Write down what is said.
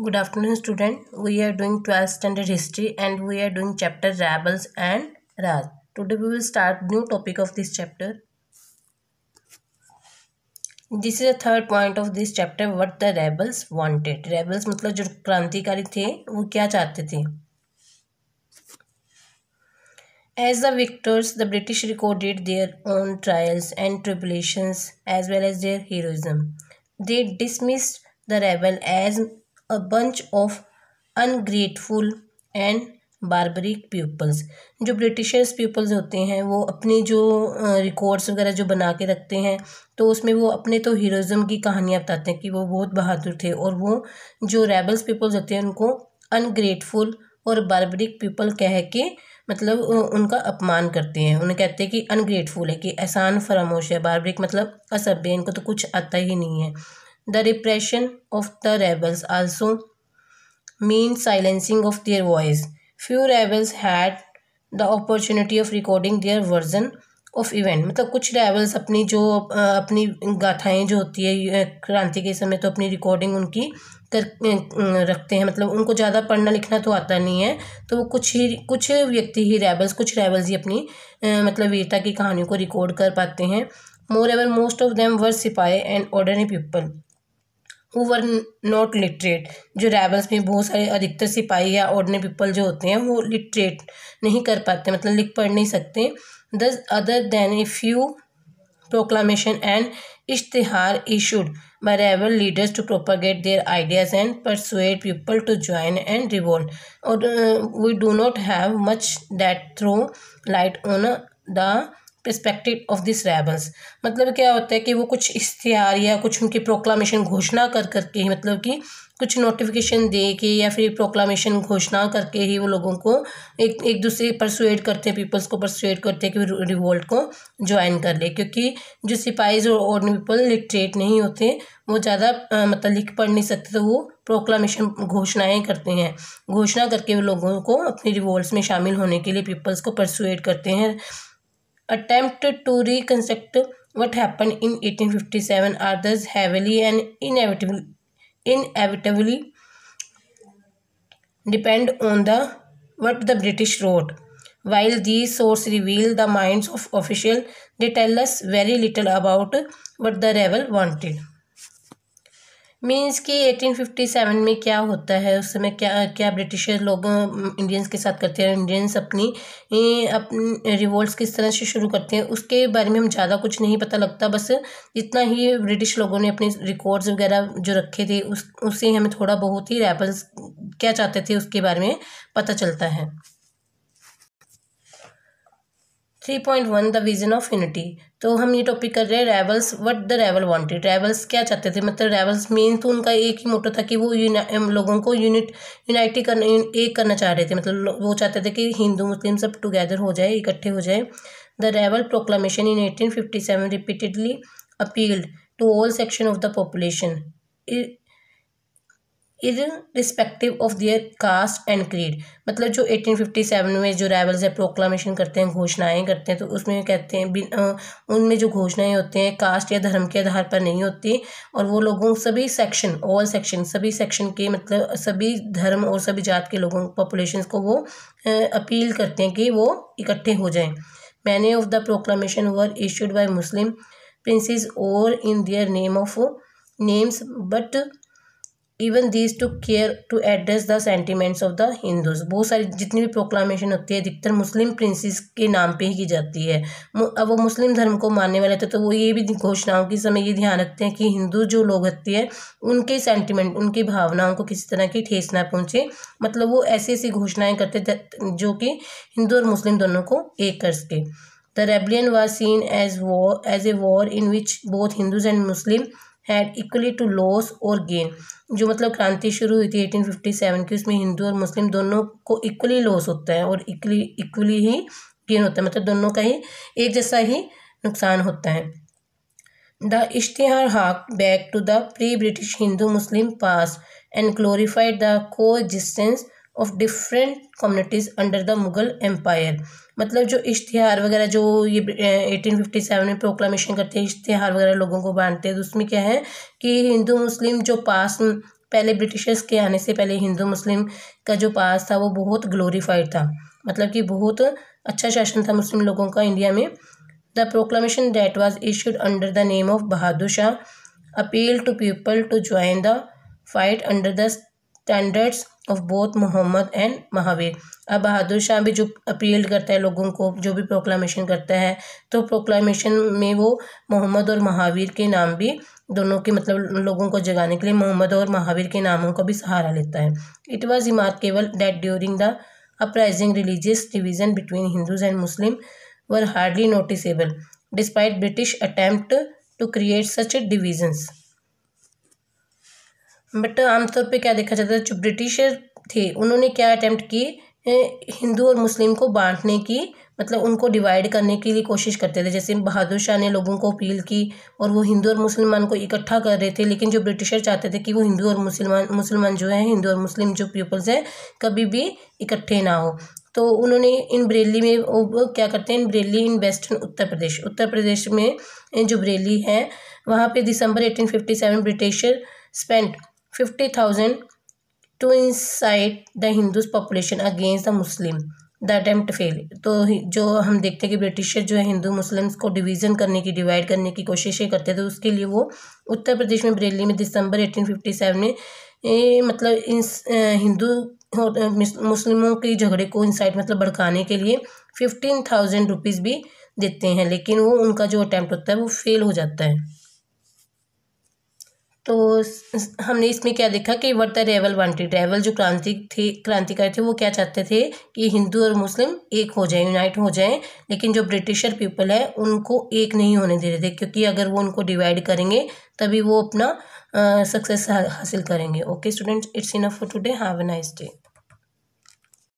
Good afternoon, student. We are doing 12th standard history and we are doing chapter rebels and Raj. Today we will start new topic of this chapter. This is the third point of this chapter. What the rebels wanted. Rebels मतलब जो क्रांतिकारी थे वो क्या चाहते थे As the victors, the British recorded their own trials and tribulations as well as their heroism. They dismissed the rebel as a bunch of ungrateful and barbaric peoples जो Britishers peoples होते हैं, वो अपनी जो रिकॉर्ड्स वगैरह जो बना के रखते हैं तो उसमें वो अपने तो हीरोज़म की कहानियाँ बताते हैं कि वो बहुत बहादुर थे और वो जो रेबल्स पीपल्स होते हैं, उनको अनग्रेटफुल और बारबरिक पीपल कह के मतलब उनका अपमान करते हैं। उन्हें कहते हैं कि अनग्रेटफुल है, कि एहसान फरामोश है बारबरिक मतलब असभ्य इनको तो कुछ आता ही नहीं है। The repression of the rebels also means silencing of their voice. Few rebels had the opportunity of recording their version of event मतलब कुछ रेबल्स अपनी जो अपनी गाथाएँ जो होती है क्रांति के समय तो अपनी रिकॉर्डिंग उनकी कर रखते हैं। मतलब उनको ज़्यादा पढ़ना लिखना तो आता नहीं है। तो वो कुछ ही, कुछ व्यक्ति ही रेबल्स कुछ रेबल्स ही अपनी मतलब वीरता की कहानियों को रिकॉर्ड कर पाते हैं। More ever most of them were sipahi and ordinary people who were not literate जो रेबल्स में बहुत सारे अधिकतर सिपाही या ऑर्डनरी पीपल जो होते हैं, वो लिटरेट नहीं कर पाते मतलब लिख पढ़ नहीं सकते। Thus other than a few proclamation and ishtihar issued by rebel leaders to propagate their ideas and persuade people to join and revolt और we do not have much that throw light on the perspective of this rebels मतलब क्या होता है कि वो कुछ इश्तिहार या कुछ उनकी प्रोक्लामेशन घोषणा कर करके ही मतलब कि कुछ नोटिफिकेशन दे के या फिर प्रोक्लामेशन घोषणा करके ही वो लोगों को एक एक दूसरे परसुएड करते हैं पीपल्स को परसुएड करते हैं कि रिवोल्ट को ज्वाइन कर ले। क्योंकि जो सिपाहीज और ऑर्डनरी पीपल लिटरेट नहीं होते, वो ज़्यादा मतलब लिख पढ़ नहीं सकते तो वो प्रोक्लामेशन घोषणाएँ करते हैं। घोषणा करके वो लोगों को अपनी रिवोल्ट में शामिल होने के लिए पीपल्स को परसुएड करते हैं। Attempt to reconstruct what happened in 1857 are thus heavily and inevitably, inevitably depend on the what the British wrote. While these sources reveal the minds of officials, they tell us very little about what the rebel wanted. Means कि 1857 में क्या होता है? उस समय क्या क्या britisher लोग इंडियंस के साथ करते हैं? इंडियंस अपनी अपनी रिवोल्ट्स किस तरह से शुरू करते हैं? उसके बारे में हम ज़्यादा कुछ नहीं पता लगता। बस इतना ही ब्रिटिश लोगों ने अपने रिकॉर्ड्स वगैरह जो रखे थे, उस उससे हमें थोड़ा बहुत ही रेबल्स क्या चाहते थे, उसके बारे में पता चलता है। Three point one the vision of unity तो हम ये टॉपिक कर रहे हैं रेवल्स व्हाट द रेवल वांटेड रेवल्स क्या चाहते थे? मतलब रेवल्स मेन तो उनका एक ही मोटो था कि वो लोगों को यूनिट यूनाइटी करना एक करना चाह रहे थे। मतलब वो चाहते थे कि हिंदू, मुस्लिम सब टुगेदर हो जाए, इकट्ठे हो जाए। The रेवल proclamation in eighteen fifty seven repeatedly appealed to all section of the population respective of their caste and creed मतलब जो 1857 में जो रेबल्स है प्रोक्लामेशन करते हैं, घोषणाएँ करते हैं तो उसमें कहते हैं उनमें जो घोषणाएँ होते हैं कास्ट या धर्म के आधार पर नहीं होती, और वो लोगों, सभी सेक्शन ऑल सेक्शन सभी सेक्शन के मतलब सभी धर्म और सभी जात के लोगों पॉपुलेशन को वो अपील करते हैं कि वो इकट्ठे हो जाएँ। Many of the proclamation were issued by Muslim princes और in their name of names but even these to care to address the sentiments of the Hindus बहुत सारी जितनी भी प्रोक्लामेशन होती है, अधिकतर मुस्लिम प्रिंसेस के नाम पे ही की जाती है। अब वो मुस्लिम धर्म को मानने वाले थे तो वो ये भी घोषणाओं के समय ये ध्यान रखते हैं कि हिंदू जो लोग होते हैं, उनके सेंटिमेंट उनकी भावनाओं को किसी तरह की ठेस ना पहुँचे। मतलब वो ऐसी ऐसी घोषणाएँ करते जो कि हिंदू और मुस्लिम दोनों को एक कर सके। The rebellion was seen as war as a war in which both Hindus and Muslim had equally to lose और गेन जो मतलब क्रांति शुरू हुई थी एटीन फिफ्टी सेवन की, उसमें हिंदू और मुस्लिम दोनों को इक्वली लॉस होता है और इक्वली इक्वली ही गेन होता है मतलब दोनों का ही एक जैसा ही नुकसान होता है। द इश्तिहार hark back to the pre British Hindu Muslim past and glorified the coexistence of different communities under the Mughal empire मतलब जो इश्तिहार वगैरह जो ये एटीन फिफ्टी सेवन में प्रोक्लामेशन करते हैं, इश्तिहार वगैरह लोगों को बांटते हैं तो उसमें क्या है कि हिंदू मुस्लिम जो पास, पहले ब्रिटिशर्स के आने से पहले हिंदू मुस्लिम का जो पास था, वो बहुत ग्लोरीफाइड था। मतलब कि बहुत अच्छा शासन था मुस्लिम लोगों का इंडिया में। The proclamation that was issued under the name of Bahadur Shah appeal to people to join the fight under the standards of both Mohammad and Mahavir अब बहादुर शाह भी जो अपील करता है लोगों को, जो भी प्रोक्लामेशन करता है तो प्रोक्लामेशन में वो मोहम्मद और महावीर के नाम भी दोनों के मतलब लोगों को जगाने के लिए मोहम्मद और महावीर के नामों का भी सहारा लेता है। It was remarkable that during the uprising religious division between Hindus and Muslim were hardly noticeable despite British attempt to create such divisions but आमतौर पे क्या देखा जाता है, जो ब्रिटिशर थे, उन्होंने क्या अटैम्प्ट की हिंदू और मुस्लिम को बांटने की मतलब उनको डिवाइड करने के लिए कोशिश करते थे। जैसे बहादुर शाह ने लोगों को अपील की और वो हिंदू और मुसलमान को इकट्ठा कर रहे थे, लेकिन जो ब्रिटिशर चाहते थे कि वो हिंदू और मुसलमान मुसलमान जो है, हिंदू और मुस्लिम जो पीपल्स हैं, कभी भी इकट्ठे ना हो। तो उन्होंने इन बरेली में, वो क्या करते हैं, इन बरेली इन वेस्टर्न उत्तर प्रदेश उत्तर प्रदेश में जो बरेली है, वहाँ पे December eighteen fifty seven Britisher spent fifty thousand to incite the Hindus population against the Muslim the attempt fail तो जो हम देखते हैं कि ब्रिटिशर जो है हिंदू मुस्लिम्स को डिवीज़न करने की डिवाइड करने की कोशिशें करते थे उसके लिए वो उत्तर प्रदेश में बरेली में दिसंबर एटीन फिफ्टी सेवन में ए, मतलब इन हिंदू मुस्लिमों के झगड़े को इंसाइट मतलब भड़काने के लिए फिफ्टीन थाउज़ेंड रुपीज़ भी देते हैं लेकिन वो उनका जो अटैम्प्ट होता है वो फेल हो जाता है। तो हमने इसमें क्या देखा कि वट द रेवल वांटेड रेवल जो क्रांति थे, क्रांतिकारी थे, वो क्या चाहते थे कि हिंदू और मुस्लिम एक हो जाएँ यूनाइट हो जाएँ, लेकिन जो ब्रिटिशर पीपल है, उनको एक नहीं होने दे रहे थे, क्योंकि अगर वो उनको डिवाइड करेंगे, तभी वो अपना सक्सेस हासिल करेंगे। Okay students it's enough for today have a nice day